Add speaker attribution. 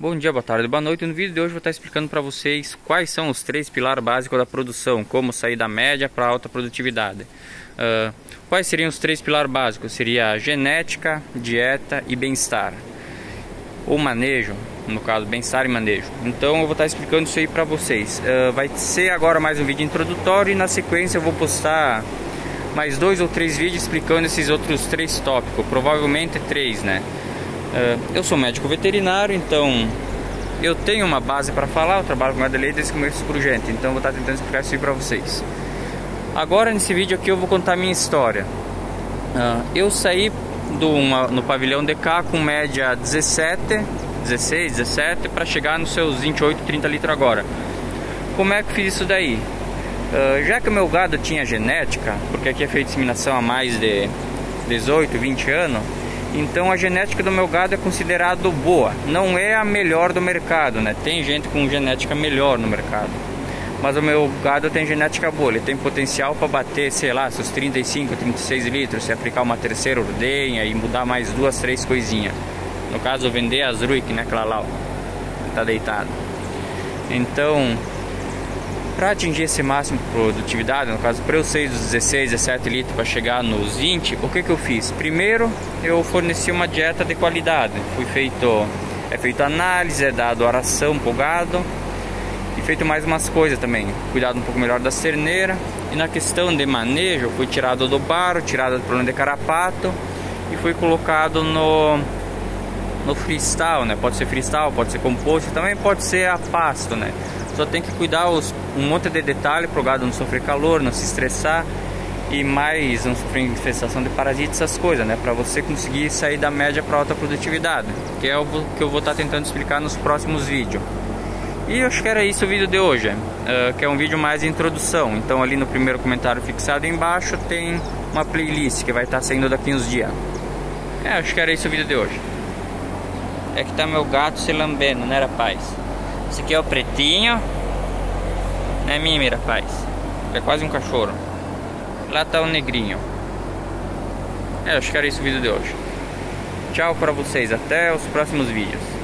Speaker 1: Bom dia, boa tarde, boa noite. No vídeo de hoje vou estar explicando para vocês quais são os três pilares básicos da produção, como sair da média para alta produtividade. Uh, quais seriam os três pilares básicos? Seria genética, dieta e bem-estar. Ou manejo, no caso, bem-estar e manejo. Então eu vou estar explicando isso aí para vocês. Uh, vai ser agora mais um vídeo introdutório e na sequência eu vou postar mais dois ou três vídeos explicando esses outros três tópicos, provavelmente três, né? É, eu sou médico veterinário, então eu tenho uma base para falar, eu trabalho com gado de leite desde que começo por gente, então vou estar tentando explicar isso para vocês. Agora nesse vídeo aqui eu vou contar a minha história. Uh, eu saí do, no pavilhão DK com média 17, 16, 17 para chegar nos seus 28, 30 litros agora. Como é que fiz isso daí? Uh, já que o meu gado tinha genética, porque aqui é feita inseminação há mais de 18, 20 anos, então a genética do meu gado é considerado boa. Não é a melhor do mercado, né? Tem gente com genética melhor no mercado. Mas o meu gado tem genética boa, ele tem potencial para bater, sei lá, seus 35, 36 litros, se aplicar uma terceira ordenha e mudar mais duas, três coisinhas. No caso, vender as Ruik, né? Aquela lá, ó, tá deitado. Então, para atingir esse máximo de produtividade, no caso para eu sair dos 16, 17 litros para chegar nos 20, o que, que eu fiz? Primeiro eu forneci uma dieta de qualidade. Fui feito, é feito análise, é dado oração pro gado e feito mais umas coisas também. Cuidado um pouco melhor da cerneira. E na questão de manejo, fui tirado do baro, tirado do problema de carapato e fui colocado no no freestyle, né? Pode ser freestyle, pode ser composto, também pode ser a pasto, né? Só tem que cuidar os, um monte de detalhe para o gado não sofrer calor, não se estressar e mais não sofrer infestação de parasitas, essas coisas, né? Para você conseguir sair da média para alta produtividade, que é o que eu vou estar tá tentando explicar nos próximos vídeos. E acho que era isso o vídeo de hoje, uh, que é um vídeo mais de introdução. Então ali no primeiro comentário fixado embaixo tem uma playlist que vai estar tá saindo daqui uns dias. É, acho que era isso o vídeo de hoje. É que tá meu gato se lambendo, né rapaz? Esse aqui é o pretinho. Né, Mimi, rapaz? É quase um cachorro. Lá tá o negrinho. É, acho que era isso o vídeo de hoje. Tchau pra vocês. Até os próximos vídeos.